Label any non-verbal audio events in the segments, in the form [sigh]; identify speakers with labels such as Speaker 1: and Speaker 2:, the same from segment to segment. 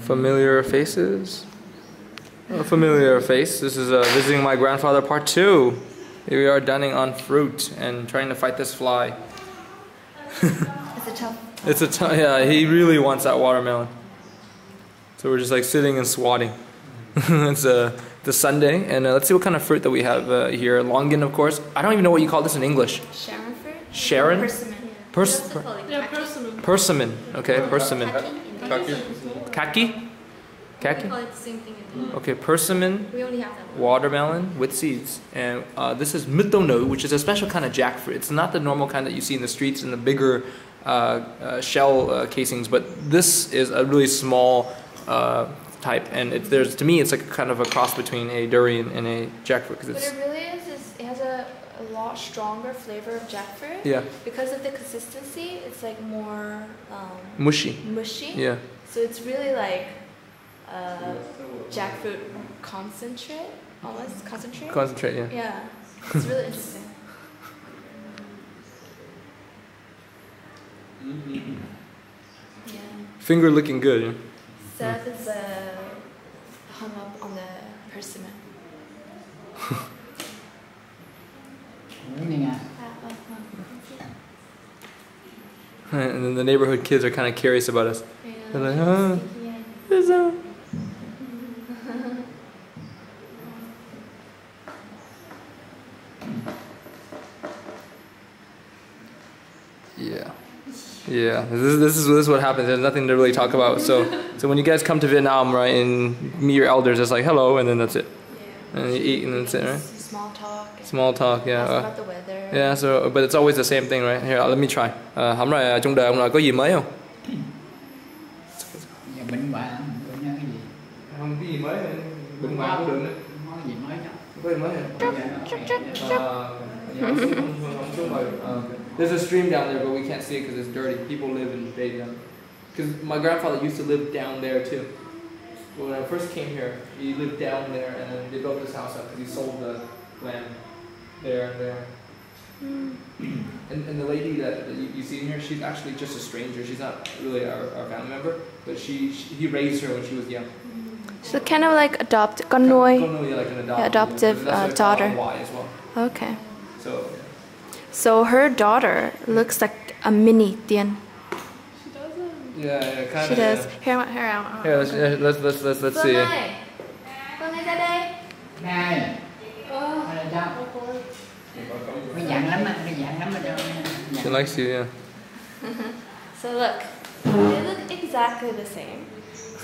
Speaker 1: Familiar faces. A familiar face. This is uh, visiting my grandfather part two. Here we are dining on fruit and trying to fight this fly.
Speaker 2: It's a tough.
Speaker 1: It's a t- yeah. He really wants that watermelon. So we're just like sitting and swatting. [laughs] it's uh, the Sunday, and uh, let's see what kind of fruit that we have uh, here. Longan, of course. I don't even know what you call this in English.
Speaker 2: Sharon?
Speaker 1: Sharon?
Speaker 2: Persimmon.
Speaker 1: Pers-
Speaker 2: We also call it
Speaker 3: Yeah, persimmon.
Speaker 1: persimmon. Okay, persimmon.
Speaker 2: Kaki.
Speaker 1: Kaki.
Speaker 2: We
Speaker 1: Kaki.
Speaker 2: call it the same thing in English.
Speaker 1: Okay, persimmon.
Speaker 2: We only have that
Speaker 1: watermelon with seeds. And uh, this is mít tố nữ, which is a special kind of jackfruit. It's not the normal kind that you see in the streets in the bigger uh, uh, shell uh, casings, but this is a really small uh, type. And it, there's to me, it's like kind of a cross between a durian and a jackfruit because
Speaker 2: What
Speaker 1: it's
Speaker 2: it really is is it has a, a lot stronger flavor of jackfruit.
Speaker 1: yeah
Speaker 2: Because of the consistency, it's like more um,
Speaker 1: mushy.
Speaker 2: mushy.
Speaker 1: Yeah,
Speaker 2: So it's really like uh, jackfruit concentrate, almost concentrate.
Speaker 1: concentrate. Yeah.
Speaker 2: yeah, it's really interesting. [laughs] Yeah.
Speaker 1: Finger looking good. Yeah?
Speaker 2: Seth is uh, hung up on the persimmon. [laughs] [laughs]
Speaker 1: And then the neighborhood kids are kind of curious about us.
Speaker 2: Yeah.
Speaker 1: They're like, huh?
Speaker 2: Yeah. [laughs]
Speaker 1: Yeah. Yeah. This is, this is this is what happens. There's nothing to really talk about. So [laughs] so when you guys come to Vietnam, right, and meet your elders, it's like hello, and then that's it.
Speaker 2: Yeah.
Speaker 1: And you eat, and that's it, right?
Speaker 2: Small talk.
Speaker 1: Small talk, yeah.
Speaker 2: Ask about the weather.
Speaker 1: Yeah. So but it's always the same thing, right? Here, let me try. Uh, hôm nay trong đời ông nội có gì mới không?
Speaker 4: Giờ bệnh hoạn, bệnh nhớ cái gì?
Speaker 1: Không cái gì mới,
Speaker 4: Bệnh hoạn cũng được. Không có gì mới đâu.
Speaker 1: Có gì mới
Speaker 4: Bây giờ nó khỏe rồi.
Speaker 1: Uh, yeah, I'm still- I'm- I'm still like, uh, there's a stream down there, but we can't see it because it's dirty. People live and bathe down. Because my grandfather used to live down there too. When I first came here, he lived down there, and then they built this house up because he sold the land there and there. And, and the lady that, that you, you see in here, she's actually just a stranger. She's not really our, our family member, but she, she he raised her when she was young.
Speaker 2: So kind of like adopt con nuôi.
Speaker 1: Don't know, yeah, like an
Speaker 2: adoptive,
Speaker 1: that's why
Speaker 2: uh,
Speaker 1: it's
Speaker 2: daughter.
Speaker 1: Y as well.
Speaker 2: Okay.
Speaker 1: So
Speaker 2: So her daughter looks like a mini Tien.
Speaker 3: She doesn't.
Speaker 1: yeah, yeah, kind
Speaker 2: She
Speaker 1: of.
Speaker 2: does. Here, here, here.
Speaker 1: Here, let's let's let's let's, let's see.
Speaker 2: Phương ơi. Phương ơi ra đây.
Speaker 4: Này, đây là sao? Nó dặn lắm á, nó dặn lắm ở đâu.
Speaker 1: She likes you, yeah. [laughs]
Speaker 2: So look. They look exactly the same.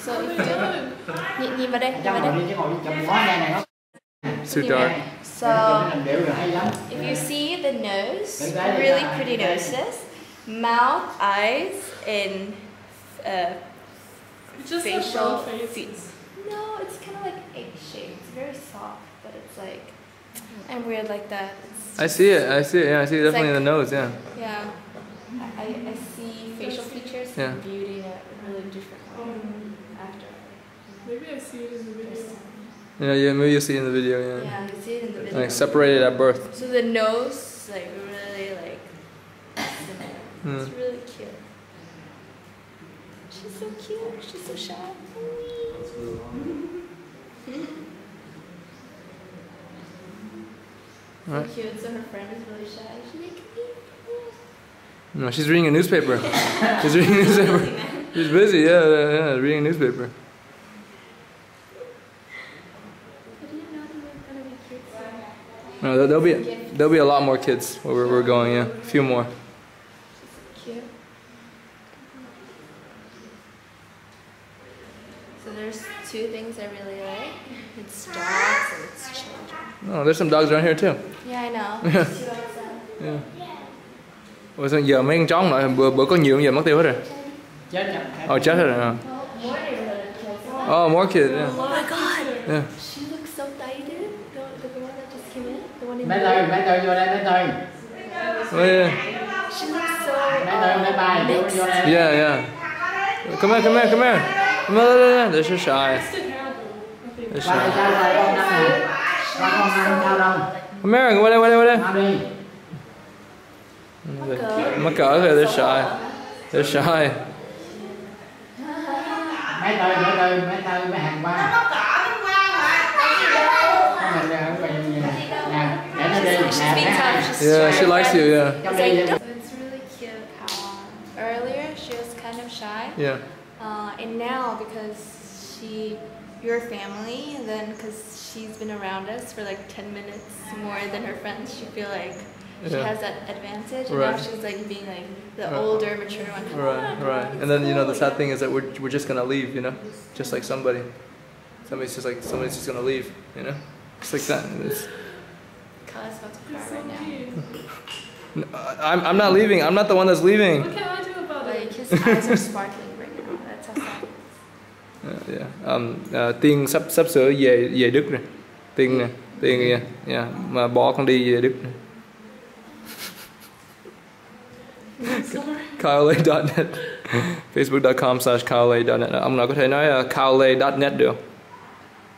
Speaker 2: So
Speaker 3: what
Speaker 2: if
Speaker 3: are they
Speaker 2: you
Speaker 3: doing?
Speaker 2: nhìn, nhìn vào đây, nhìn
Speaker 4: Trong
Speaker 2: vào
Speaker 4: ngồi
Speaker 2: đây.
Speaker 4: đi chứ ngồi đi chồng ngó đây này nó.
Speaker 1: It's too dark.
Speaker 2: So
Speaker 4: Làm điệu rồi hay lắm.
Speaker 2: if you see the nose, really pretty noses, mouth, eyes, and uh,
Speaker 3: It's just
Speaker 2: Facial
Speaker 3: facial
Speaker 2: feet.
Speaker 3: faces.
Speaker 2: No, it's kind of like egg shaped. It's very soft, but it's like and weird like that. It's
Speaker 1: I see it. I see it. Yeah, I see it
Speaker 2: It's
Speaker 1: definitely in the nose. Yeah.
Speaker 2: yeah. I, I, I see facial features
Speaker 1: Yeah.
Speaker 2: and beauty in a really different way after.
Speaker 3: Maybe I see it in the video.
Speaker 1: Yeah, yeah. Maybe you'll see it in the video. Yeah.
Speaker 2: Yeah, you see it in the video.
Speaker 1: Like separated at birth.
Speaker 2: So the nose, like really like similar.
Speaker 1: Hmm.
Speaker 2: It's really cute. She's so cute. She's so shy. [laughs] So cute. So her friend is really shy. She's like,
Speaker 1: No, she's reading a newspaper. [laughs] she's reading a newspaper. She's busy. Yeah, yeah, yeah. Reading a newspaper.
Speaker 2: I didn't know there were gonna be kids here.
Speaker 1: No, there- there'll be there'll be a lot more kids where we're, we're going. Yeah, a few more.
Speaker 2: So there's two things I really like. It's dogs and it's children.
Speaker 1: Oh, there's some dogs around here too.
Speaker 2: Yeah, I know. [laughs]
Speaker 1: Yeah. Ủa sao giờ mấy con chó lại bữa bữa có nhiều giờ mất tiêu hết rồi.
Speaker 4: Chết rồi.
Speaker 1: Oh, chết hết rồi. ờ. Oh, more kids. Yeah.
Speaker 2: Oh my god!
Speaker 1: Yeah.
Speaker 2: She looks so dieted. The, the, the one that just came in. The one in blue.
Speaker 4: Tư, bé Tư vô đây, bé Tư.
Speaker 1: Oh, yeah.
Speaker 2: She looks so.
Speaker 4: Tư, bé Ba, vô vô đây.
Speaker 1: Yeah, yeah. Come here, come here, come here. Come here, they're so shy.
Speaker 3: Twisted hair though. I think.
Speaker 1: They're
Speaker 4: Qua đây
Speaker 1: shy.
Speaker 4: sao rồi, con năm này. Con con năm sao đâu.
Speaker 1: Come here, qua đây, qua đây, qua đây. Mắc
Speaker 2: cỡ.
Speaker 1: cỡ. Cỡ thì they're shy. They're shy.
Speaker 4: mấy tôi mấy tôi mấy tôi mấy hàng qua
Speaker 5: nó cỏ nó qua mà
Speaker 4: mình ở bên nhà nhà để nó đi
Speaker 2: She's
Speaker 4: nhà
Speaker 2: being tough.
Speaker 4: để
Speaker 2: She's
Speaker 1: Yeah, she likes you. Yeah.
Speaker 2: It's
Speaker 4: đây
Speaker 2: like, it's really cute how earlier she was kind of shy,
Speaker 1: Yeah.
Speaker 2: Uh, and now because she, your family, and then because she's been around us for like 10 minutes more than her friends, she feel like she
Speaker 1: Yeah.
Speaker 2: has that advantage, and now she's like being like the
Speaker 1: Right.
Speaker 2: older, mature one. Come
Speaker 1: Right, right.
Speaker 2: it's
Speaker 1: And then you know the sad thing is that we're we're just gonna leave, you know, just like somebody. Somebody's just like somebody's just gonna leave, you know, just like that. And it's-
Speaker 2: Kala's about to
Speaker 3: You're
Speaker 2: cry
Speaker 3: so
Speaker 2: right now. [laughs]
Speaker 3: cute.
Speaker 1: N- I'm I'm not leaving. I'm not the one that's leaving.
Speaker 3: What can I do about
Speaker 2: Like his eyes are sparkling
Speaker 1: yeah. Um, uh, tiên sắp sắp sửa về về Đức rồi. Tiên nè, tiên nha, Yeah. Mà bỏ con đi về Đức. nè.
Speaker 3: Sorry.
Speaker 1: Kaole.net Facebook.com slash Kaole.net Ông nào có thể nói ờ, uh, Kaole.net được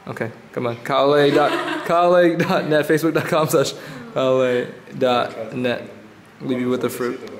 Speaker 1: Ok, cảm ơn Kaole. Kaole.net Facebook.com slash Kaole.net Leave you with the fruit